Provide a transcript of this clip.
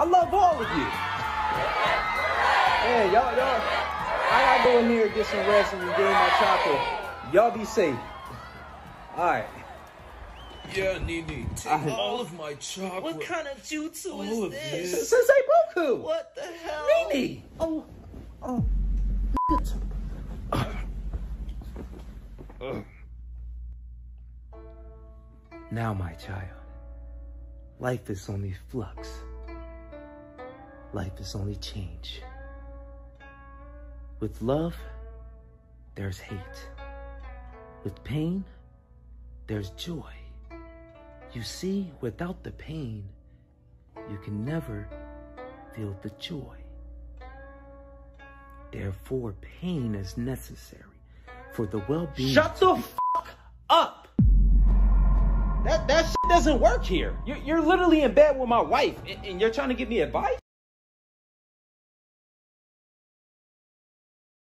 I love all of you. Yeah, y'all, y'all. I gotta go in here and get some rest and regain my chocolate. Y'all be safe. All right. Yeah, Nini, take I- all of my chocolate. What kind of jutsu All of is this. this? Sensei Boku. What the hell? Nini. Oh, oh. Now, my child, life is only flux. Life is only change. With love, there's hate. With pain, there's joy. You see, without the pain, you can never feel the joy. Therefore, pain is necessary for the well-being. Shut the fuck up! That that shit doesn't work here. You're, you're literally in bed with my wife, and, and you're trying to give me advice.